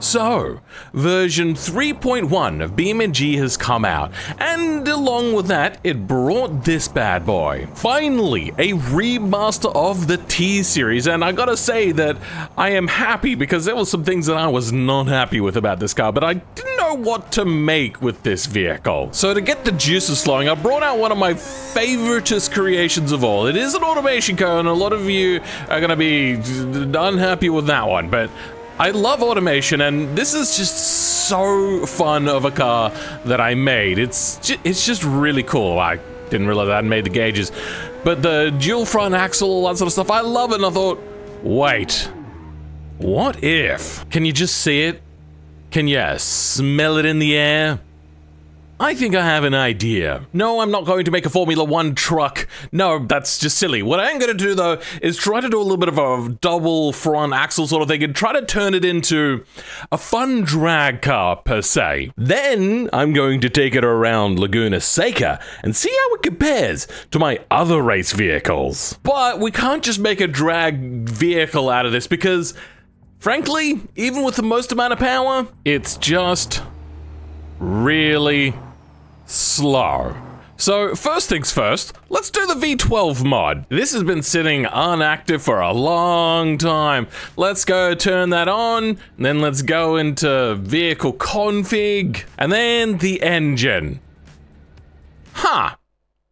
So, version 3.1 of BeamNG has come out, and along with that, it brought this bad boy. Finally, a remaster of the T series, and I gotta say that I am happy because there were some things that I was not happy with about this car, but I didn't know what to make with this vehicle. So to get the juices flowing, I brought out one of my favoritist creations of all. It is an automation car, and a lot of you are gonna be unhappy with that one, but I love automation, and this is just so fun of a car that I made. It's ju it's just really cool. I didn't realize I made the gauges, but the dual front axle, all that sort of stuff, I love it. And I thought, wait, what if? Can you just see it? Can you smell it in the air? I think I have an idea. No, I'm not going to make a Formula One truck. No, that's just silly. What I am going to do though is try to do a little bit of a double front axle sort of thing and try to turn it into a fun drag car per se. Then I'm going to take it around Laguna Seca and see how it compares to my other race vehicles. But we can't just make a drag vehicle out of this because frankly, even with the most amount of power, it's just really slow. So, first things first, let's do the V12 mod. This has been sitting unactive for a long time. Let's go turn that on, then let's go into vehicle config, and then the engine. Huh.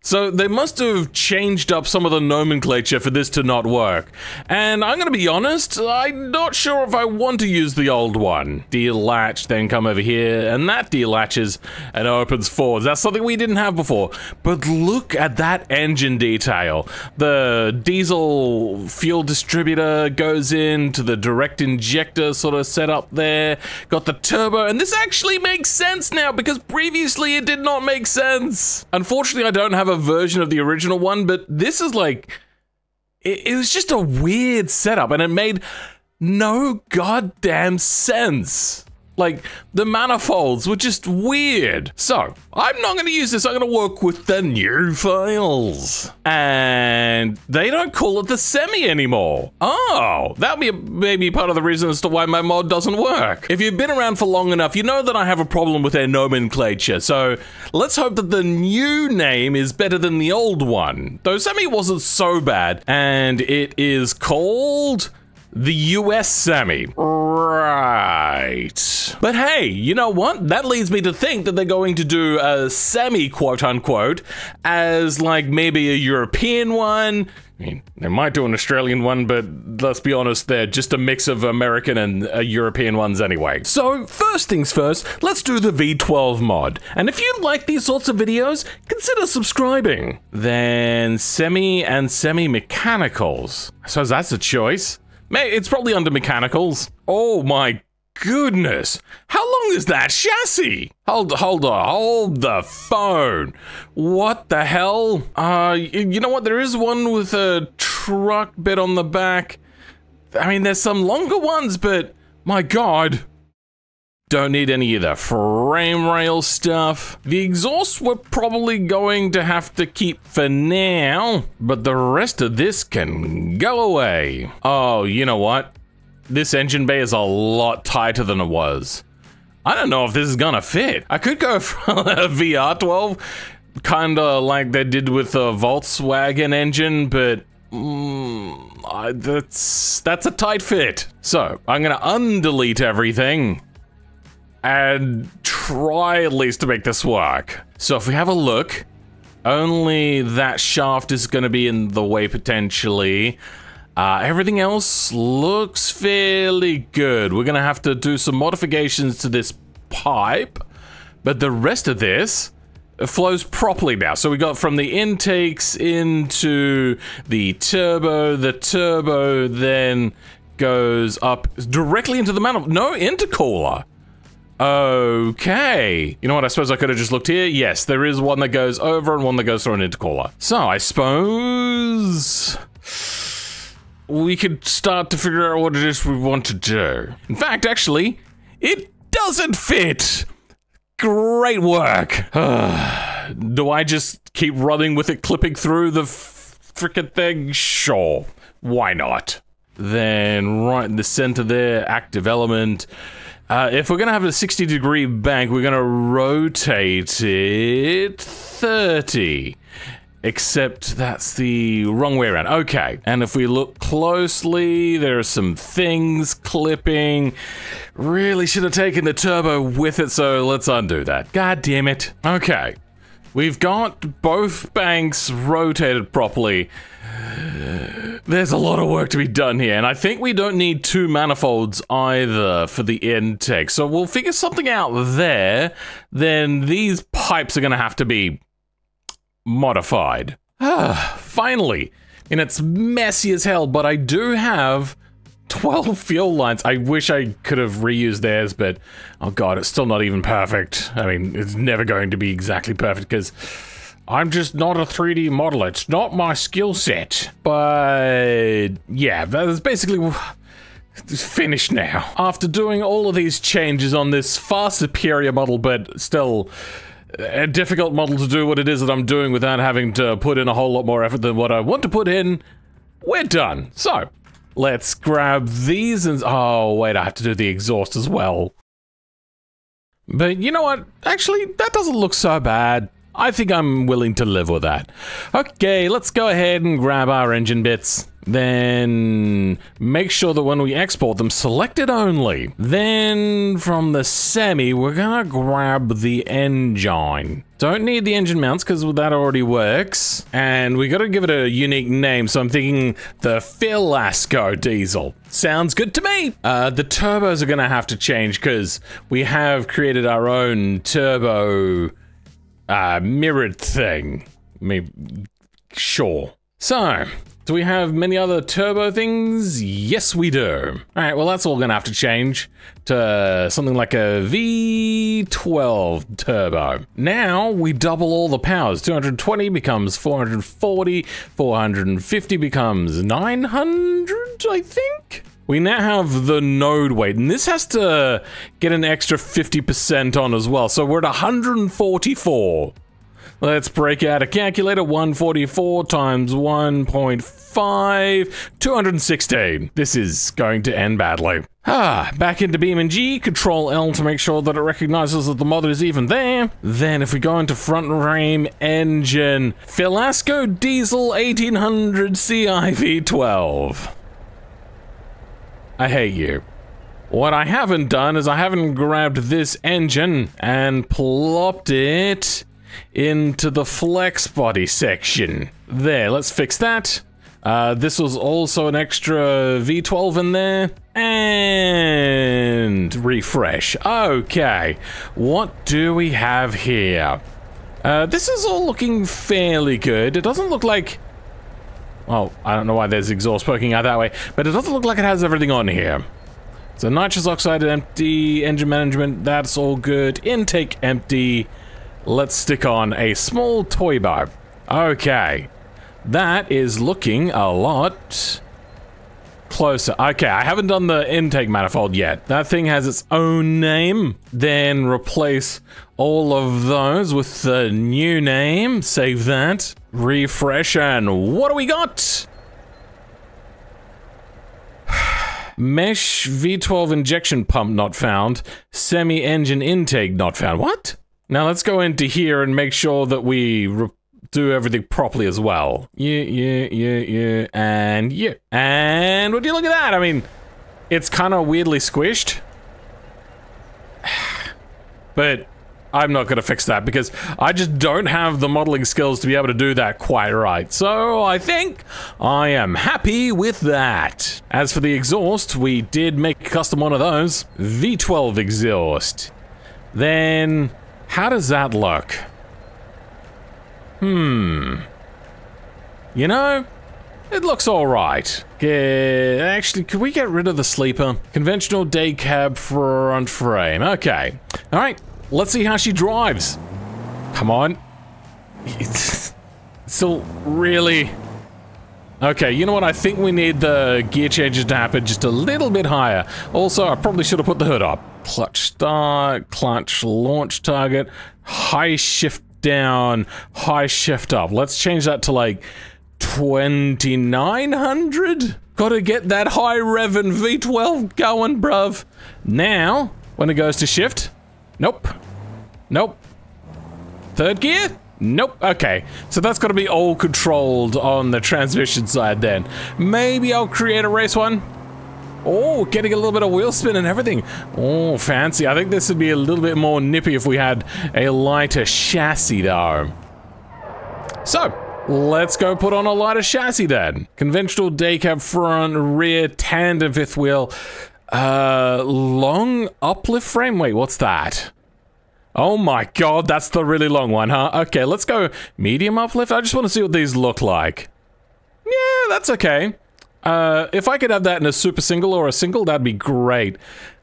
So they must have changed up some of the nomenclature for this to not work. And I'm gonna be honest, I'm not sure if I want to use the old one. Delatch, then come over here, and that delatches and opens forwards. That's something we didn't have before. But look at that engine detail. The diesel fuel distributor goes into the direct injector sort of set up there. Got the turbo, and this actually makes sense now because previously it did not make sense. Unfortunately, I don't have a version of the original one, but this is like it, it was just a weird setup and it made no goddamn sense. Like, the manifolds were just weird. So, I'm not gonna use this, I'm gonna work with the new files. And they don't call it the semi anymore. Oh, that'll be maybe part of the reason as to why my mod doesn't work. If you've been around for long enough, you know that I have a problem with their nomenclature, so let's hope that the new name is better than the old one. Though semi wasn't so bad, and it is called the US semi. Oh. Right. But hey, you know what? That leads me to think that they're going to do a semi quote unquote as like maybe a European one. I mean, they might do an Australian one, but let's be honest, they're just a mix of American and uh, European ones anyway. So, first things first, let's do the V12 mod. And if you like these sorts of videos, consider subscribing. Then, semi and semi mechanicals. I suppose that's a choice. It's probably under mechanicals. Oh my goodness. How long is that chassis? Hold, hold on, hold the phone. What the hell? Uh, you know what? There is one with a truck bit on the back. I mean, there's some longer ones, but my god. Don't need any of the frame rail stuff. The exhaust we're probably going to have to keep for now, but the rest of this can go away. Oh, you know what? This engine bay is a lot tighter than it was. I don't know if this is gonna fit. I could go for a VR12, kinda like they did with the Volkswagen engine, but mm, that's that's a tight fit. So I'm gonna undelete everything and try at least to make this work. So if we have a look, only that shaft is going to be in the way potentially. Uh, everything else looks fairly good. We're going to have to do some modifications to this pipe, but the rest of this flows properly now. So we got from the intakes into the turbo. The turbo then goes up directly into the manifold. No intercooler. Okay. You know what? I suppose I could have just looked here. Yes, there is one that goes over and one that goes through an intercooler. So I suppose we could start to figure out what it is we want to do. In fact, actually, it doesn't fit. Great work. do I just keep running with it, clipping through the freaking thing? Sure. Why not? Then right in the center there, active element. Uh, if we're going to have a 60 degree bank, we're going to rotate it 30. Except that's the wrong way around. Okay. And if we look closely, there are some things clipping. Really should have taken the turbo with it, so let's undo that. God damn it. Okay. We've got both banks rotated properly. There's a lot of work to be done here, and I think we don't need two manifolds either for the intake. So we'll figure something out there. Then these pipes are going to have to be modified. Ah, finally, and it's messy as hell, but I do have 12 fuel lines. I wish I could have reused theirs, but oh god, it's still not even perfect. I mean, it's never going to be exactly perfect because I'm just not a 3D modeler. It's not my skill set. But yeah, that's basically finished now. After doing all of these changes on this far superior model, but still a difficult model to do what it is that I'm doing without having to put in a whole lot more effort than what I want to put in, we're done. So, let's grab these and- oh wait, I have to do the exhaust as well. But you know what? Actually, that doesn't look so bad. I think I'm willing to live with that. Okay, let's go ahead and grab our engine bits. Then make sure that when we export them, select it only. Then from the semi, we're gonna grab the engine. Don't need the engine mounts because that already works. And we gotta give it a unique name, so I'm thinking the Filasco diesel. Sounds good to me. Uh, the turbos are gonna have to change because we have created our own turbo uh, mirrored thing. Maybe, sure. So, do we have many other turbo things? Yes, we do. All right, well, that's all gonna have to change to something like a V12 turbo. Now we double all the powers. 220 becomes 440, 450 becomes 900, I think? We now have the node weight, and this has to get an extra 50% on as well, so we're at 144. Let's break out a calculator. 144 times 1.5, 216. This is going to end badly. Ah, back into BeamNG, Control L to make sure that it recognizes that the mod is even there. Then if we go into front frame engine, Filasco Diesel 1800 CIV12. I hate you. What I haven't done is I haven't grabbed this engine and plopped it into the flex body section. There, let's fix that. Uh, this was also an extra V12 in there. And refresh. Okay, what do we have here? Uh, this is all looking fairly good. It doesn't look like... Well, I don't know why there's exhaust poking out that way, but it doesn't look like it has everything on here. So nitrous oxide empty, engine management, that's all good. Intake empty. Let's stick on a small toy bar. Okay. That is looking a lot closer. Okay, I haven't done the intake manifold yet. That thing has its own name. Then replace all of those with the new name. Save that. Refresh and what do we got? Mesh V12 injection pump not found. Semi-engine intake not found. What? Now let's go into here and make sure that we do everything properly as well. Yeah, yeah, yeah, yeah, and yeah. And would you look at that? I mean, it's kind of weirdly squished. but I'm not going to fix that because I just don't have the modeling skills to be able to do that quite right. So I think I am happy with that. As for the exhaust, we did make a custom one of those. V12 exhaust. Then, how does that look? Hmm. You know, it looks alright. Actually, could we get rid of the sleeper? Conventional day cab front frame. Okay. Alright, let's see how she drives. Come on. It's still really... Okay, you know what? I think we need the gear changes to happen just a little bit higher. Also, I probably should have put the hood up. Clutch start, clutch launch target, high shift down, high shift up. Let's change that to like 2900. Gotta get that high revving V12 going, bruv. Now, when it goes to shift? Nope. Nope. Third gear? Nope. Okay. So that's got to be all controlled on the transmission side then. Maybe I'll create a race one. Oh, getting a little bit of wheel spin and everything. Oh, fancy. I think this would be a little bit more nippy if we had a lighter chassis though. So, let's go put on a lighter chassis then. Conventional day cab front, rear, tandem fifth wheel. Uh, long uplift frame? Wait, what's that? Oh my god, that's the really long one, huh? Okay, let's go medium uplift. I just want to see what these look like. Yeah, that's okay. Uh, if I could have that in a super single or a single, that'd be great.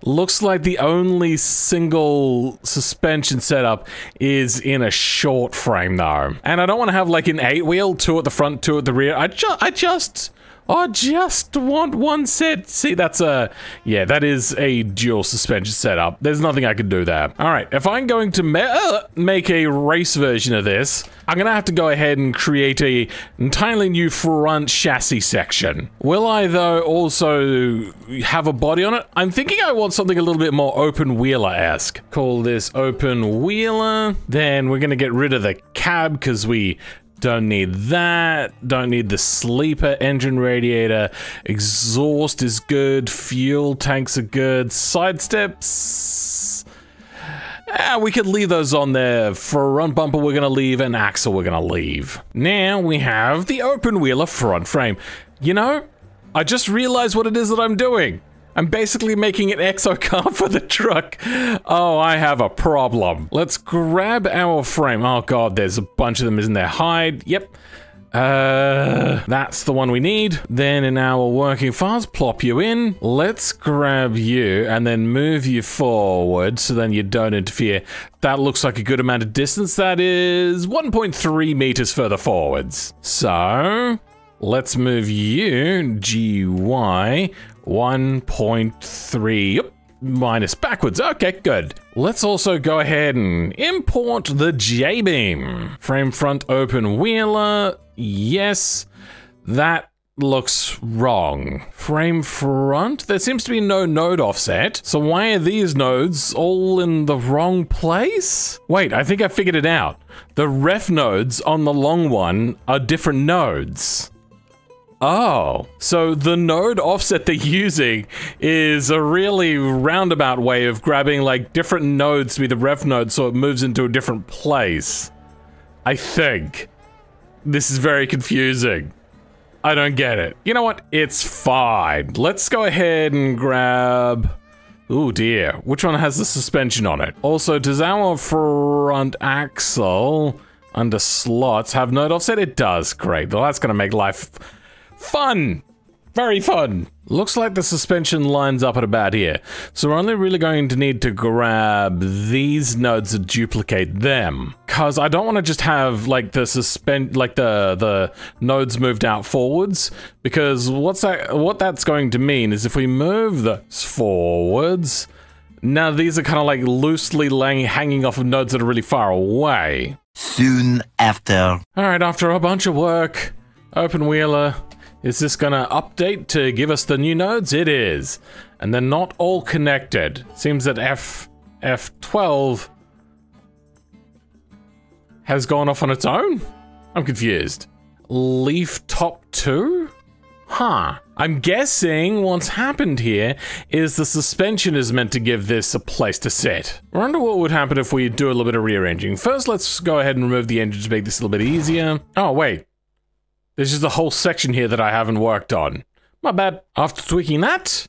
Looks like the only single suspension setup is in a short frame though. And I don't want to have like an eight wheel, two at the front, two at the rear. I, ju I just I just want one set. See, that's a... Yeah, that is a dual suspension setup. There's nothing I can do there. All right, if I'm going to ma uh, make a race version of this, I'm to have to go ahead and create a entirely new front chassis section. Will I, though, also have a body on it? I'm thinking I want something a little bit more open wheeler-esque. Call this open wheeler. Then we're to get rid of the cab because we don't need that. Don't need the sleeper engine radiator. Exhaust is good. Fuel tanks are good. Side steps. Ah, we could leave those on there. Front bumper we're gonna leave and axle we're gonna leave. Now we have the open wheeler front frame. You know, I just realized what it is that I'm doing. I'm basically making an exo car for the truck. Oh, I have a problem. Let's grab our frame. Oh god, there's a bunch of them, isn't there? Hide, yep. Uh, that's the one we need. Then in our working files, plop you in. Let's grab you and then move you forward so then you don't interfere. That looks like a good amount of distance. That is 1.3 meters further forwards. So, let's move you, GY, 1.3 minus backwards. Okay, good. Let's also go ahead and import the JBeam. Frame front open wheeler. Yes, that looks wrong. Frame front? There seems to be no node offset. So why are these nodes all in the wrong place? Wait, I think I figured it out. The ref nodes on the long one are different nodes. Oh, so the node offset they're using is a really roundabout way of grabbing like different nodes to be the ref node so it moves into a different place. I think. This is very confusing. I don't get it. You know what? It's fine. Let's go ahead and grab... Oh dear, which one has the suspension on it? Also, does our front axle under slots have node offset? It does, great. Well, that's gonna make life Fun! Very fun! Looks like the suspension lines up at about here. So we're only really going to need to grab these nodes and duplicate them. Cause I don't want to just have like the suspend like the the nodes moved out forwards. Because what's that what that's going to mean is if we move this forwards, now these are kind of like loosely laying, hanging off of nodes that are really far away. Soon after. Alright, after a bunch of work, open wheeler, is this gonna update to give us the new nodes? It is. And they're not all connected. Seems that F F12 has gone off on its own? I'm confused. Leaf top two? Huh. I'm guessing what's happened here is the suspension is meant to give this a place to sit. I wonder what would happen if we do a little bit of rearranging. First, let's go ahead and remove the engine to make this a little bit easier. Oh, wait. There's is the whole section here that I haven't worked on. My bad. After tweaking that,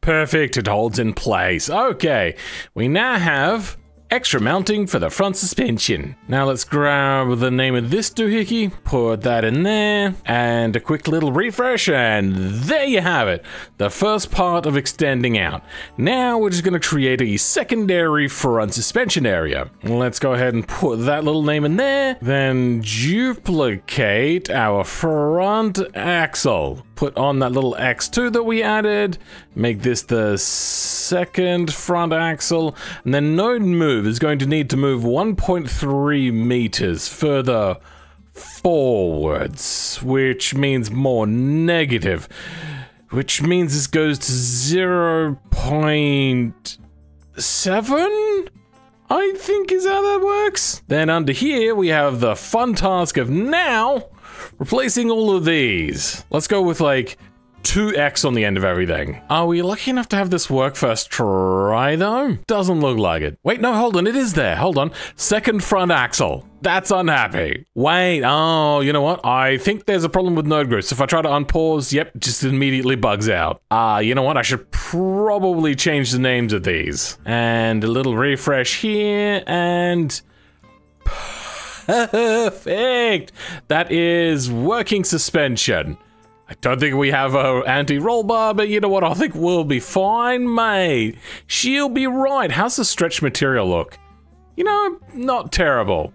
perfect, it holds in place. Okay, we now have extra mounting for the front suspension. Now let's grab the name of this doohickey, put that in there, and a quick little refresh, and there you have it. The first part of extending out. Now we're just gonna create a secondary front suspension area. Let's go ahead and put that little name in there, then duplicate our front axle put on that little X2 that we added, make this the second front axle, and then node move is going to need to move 1.3 meters further forwards, which means more negative, which means this goes to 0.7? I think is how that works. Then under here, we have the fun task of now replacing all of these. Let's go with like 2x on the end of everything. Are we lucky enough to have this work first try though? Doesn't look like it. Wait, no, hold on, it is there. Hold on. Second front axle. That's unhappy. Wait, oh, you know what? I think there's a problem with node groups. If I try to unpause, yep, just immediately bugs out. Ah, uh, you know what? I should probably change the names of these. And a little refresh here, and... Perfect! That is working suspension. I don't think we have a anti-roll bar, but you know what? I think we'll be fine, mate. She'll be right. How's the stretch material look? You know, not terrible.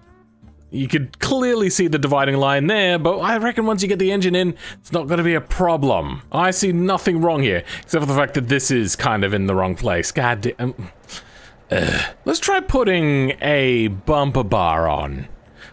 You could clearly see the dividing line there, but I reckon once you get the engine in, it's not going to be a problem. I see nothing wrong here, except for the fact that this is kind of in the wrong place. God damn. Uh, let's try putting a bumper bar on.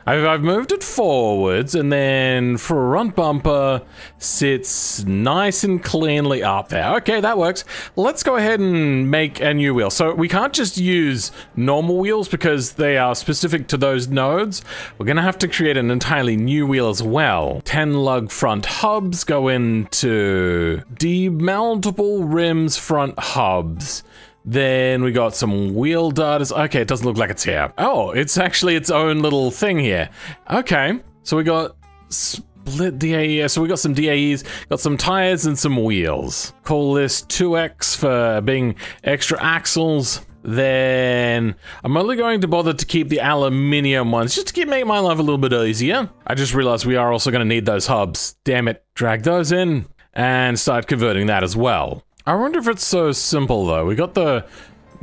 I've, I've moved it forwards, and then front bumper sits nice and cleanly up there. Okay, that works. Let's go ahead and make a new wheel. So we can't just use normal wheels because they are specific to those nodes. We're gonna have to create an entirely new wheel as well. 10 lug front hubs go into demountable rims front hubs. Then we got some wheel darters. Okay, it doesn't look like it's here. Oh, it's actually its own little thing here. Okay, so we got split DAE. So we got some DAEs, got some tires and some wheels. Call this 2X for being extra axles. Then I'm only going to bother to keep the aluminium ones just to keep make my life a little bit easier. I just realized we are also going to need those hubs. Damn it. Drag those in and start converting that as well. I wonder if it's so simple though. We got the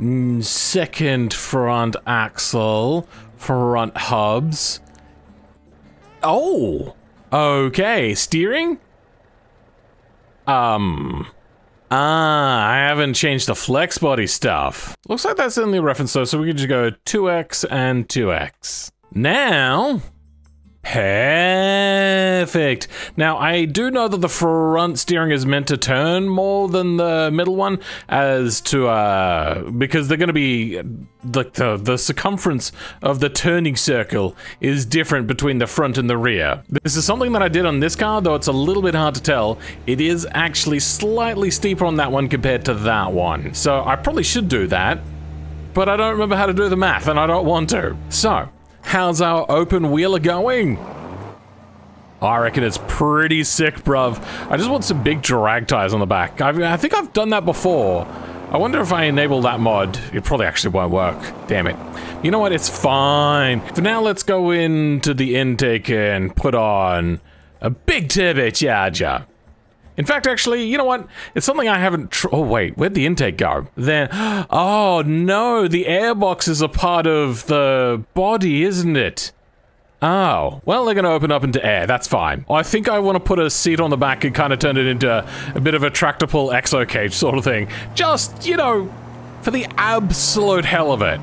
mm, second front axle, front hubs. Oh, okay. Steering? Um, ah, I haven't changed the flex body stuff. Looks like that's in the reference though, so we can just go 2x and 2x. Now, Perfect. Now, I do know that the front steering is meant to turn more than the middle one, as to, uh, because they're going to be, like, the, the circumference of the turning circle is different between the front and the rear. This is something that I did on this car, though it's a little bit hard to tell. It is actually slightly steeper on that one compared to that one. So I probably should do that, but I don't remember how to do the math, and I don't want to. So, How's our open wheeler going? I reckon it's pretty sick, bruv. I just want some big drag tires on the back. I've, i think I've done that before. I wonder if I enable that mod. It probably actually won't work. Damn it. You know what? It's fine. For now, let's go into the intake and put on a big turbocharger. In fact, actually, you know what? It's something I haven't. oh wait, where'd the intake go? Then, oh no, the airbox is a part of the body, isn't it? Oh, well, they're going to open up into air. That's fine. I think I want to put a seat on the back and kind of turn it into a bit of a tractable exo cage sort of thing. Just, you know, for the absolute hell of it.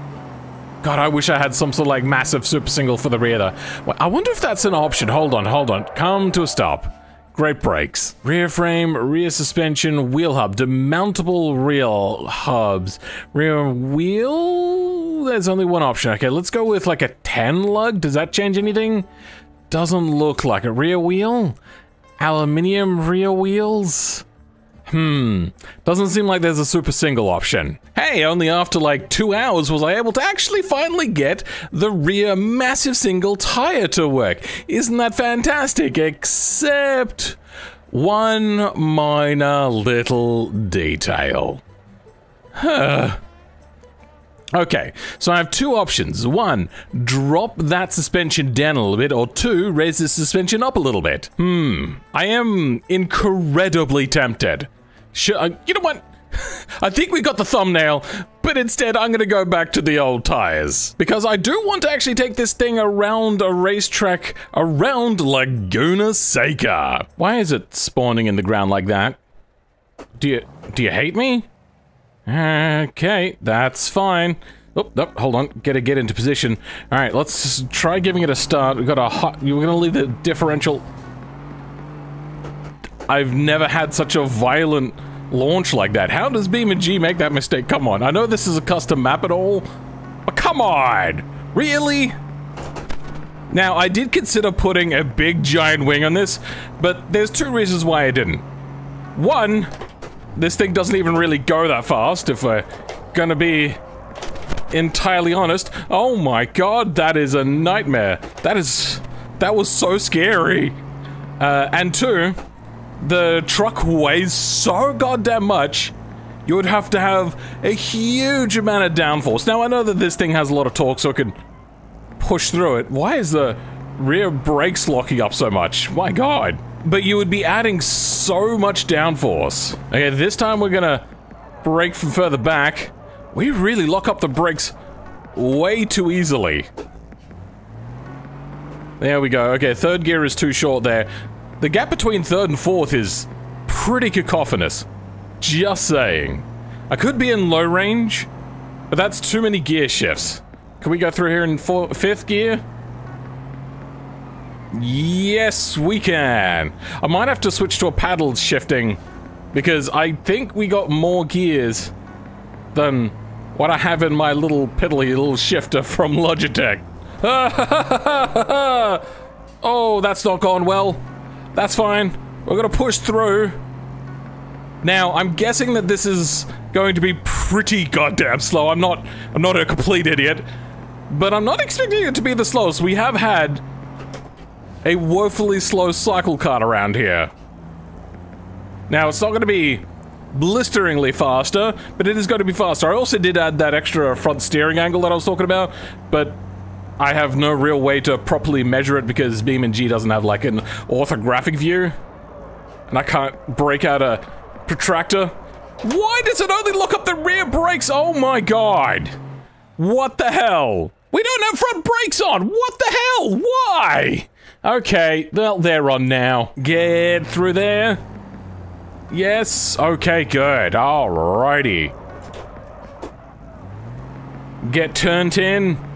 God, I wish I had some sort of like massive super single for the rear. Well, I wonder if that's an option. Hold on, hold on. Come to a stop. Great brakes. Rear frame, rear suspension, wheel hub, demountable rear hubs. Rear wheel? There's only one option. Okay, let's go with like a 10 lug. Does that change anything? Doesn't look like a rear wheel. Aluminium rear wheels. Hmm, doesn't seem like there's a super single option. Hey, only after like two hours was I able to actually finally get the rear massive single tire to work. Isn't that fantastic? Except one minor little detail. Huh. Okay, so I have two options. One, drop that suspension down a little bit, or two, raise the suspension up a little bit. Hmm, I am incredibly tempted. Sure, uh, you know what? I think we got the thumbnail, but instead I'm going to go back to the old tires. Because I do want to actually take this thing around a racetrack around Laguna Seca. Why is it spawning in the ground like that? Do you, do you hate me? Okay, that's fine. Oh, oh, hold on. Gotta get into position. All right, let's try giving it a start. We've got a hot... We're gonna leave the differential... I've never had such a violent launch like that. How does BeamNG make that mistake? Come on, I know this is a custom map at all, but come on! Really? Now, I did consider putting a big giant wing on this, but there's two reasons why I didn't. One, this thing doesn't even really go that fast, if we're gonna be entirely honest. Oh my god, that is a nightmare. That is... that was so scary. Uh, and two, the truck weighs so goddamn much, you would have to have a huge amount of downforce. Now, I know that this thing has a lot of torque, so it can push through it. Why is the rear brakes locking up so much? My god. But you would be adding so much downforce. Okay, this time we're gonna brake from further back. We really lock up the brakes way too easily. There we go. Okay, third gear is too short there. The gap between third and fourth is pretty cacophonous. Just saying. I could be in low range, but that's too many gear shifts. Can we go through here in four, fifth gear? Yes, we can. I might have to switch to a paddle shifting because I think we got more gears than what I have in my little piddly little shifter from Logitech. oh, that's not gone well. That's fine. We're gonna push through. Now, I'm guessing that this is going to be pretty goddamn slow. I'm not I'm not a complete idiot. But I'm not expecting it to be the slowest. We have had a woefully slow cycle cart around here. Now, it's not going to be blisteringly faster, but it is going to be faster. I also did add that extra front steering angle that I was talking about, but I have no real way to properly measure it because BeamNG doesn't have like an orthographic view. And I can't break out a protractor. Why does it only look up the rear brakes? Oh my god. What the hell? We don't have front brakes on! What the hell? Why? Okay, well, they're on now. Get through there. Yes, okay, good. Alrighty. Get turned in.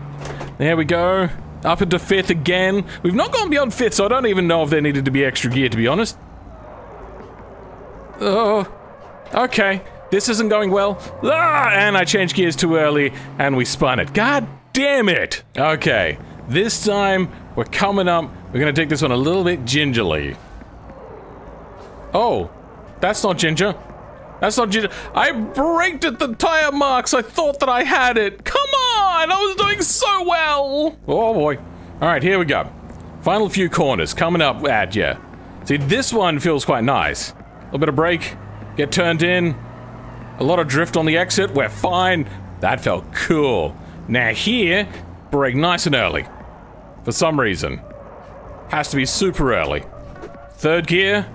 There we go. Up into fifth again. We've not gone beyond fifth, so I don't even know if there needed to be extra gear, to be honest. Oh, okay. This isn't going well. Ah, and I changed gears too early, and we spun it. God damn it! Okay, this time we're coming up. We're gonna take this one a little bit gingerly. Oh, that's not ginger. That's not ginger. I braked at the tire marks. I thought that I had it. Come on! I was doing so well! Oh boy. Alright, here we go. Final few corners coming up at you. See, this one feels quite nice. A little bit of brake. Get turned in. A lot of drift on the exit. We're fine. That felt cool. Now here, brake nice and early. For some reason. Has to be super early. Third gear.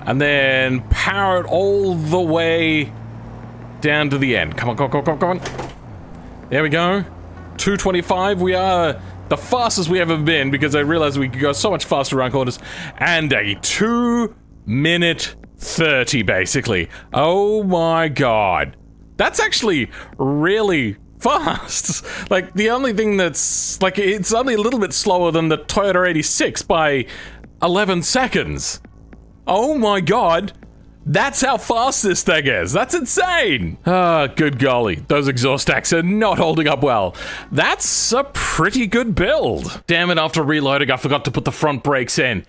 And then power it all the way down to the end. Come on, come on, come on, come on. There we go. 225, we are the fastest we ever been because I realized we could go so much faster around corners. And a 2 minute 30, basically. Oh my god. That's actually really fast. like, the only thing that's, like, it's only a little bit slower than the Toyota 86 by 11 seconds. Oh my god. That's how fast this thing is. That's insane. Ah, good golly. Those exhaust stacks are not holding up well. That's a pretty good build. Damn it, after reloading, I forgot to put the front brakes in.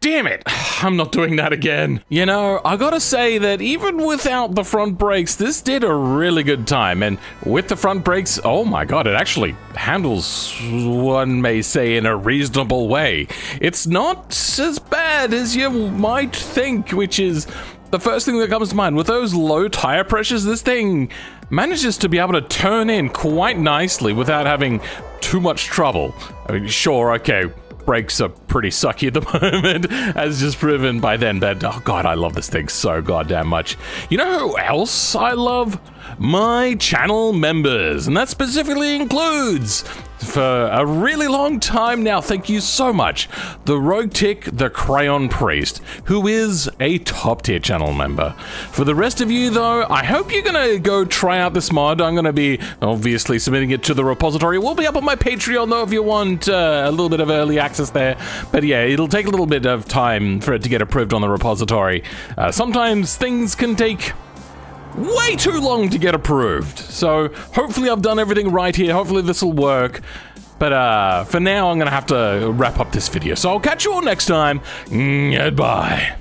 Damn it, I'm not doing that again. You know, I gotta say that even without the front brakes, this did a really good time. And with the front brakes, oh my god, it actually handles, one may say, in a reasonable way. It's not as bad as you might think, which is the first thing that comes to mind. With those low tire pressures, this thing manages to be able to turn in quite nicely without having too much trouble. I mean, sure, okay, brakes are pretty sucky at the moment, as just proven by then. But oh god, I love this thing so goddamn much. You know who else I love? My channel members, and that specifically includes for a really long time now. Thank you so much. The Rogue Tick, the Crayon Priest, who is a top tier channel member. For the rest of you, though, I hope you're gonna go try out this mod. I'm gonna be obviously submitting it to the repository. It will be up on my Patreon, though, if you want uh, a little bit of early access there. But yeah, it'll take a little bit of time for it to get approved on the repository. Uh, sometimes things can take way too long to get approved. So hopefully I've done everything right here. Hopefully this will work. But uh, for now, I'm going to have to wrap up this video. So I'll catch you all next time. Goodbye.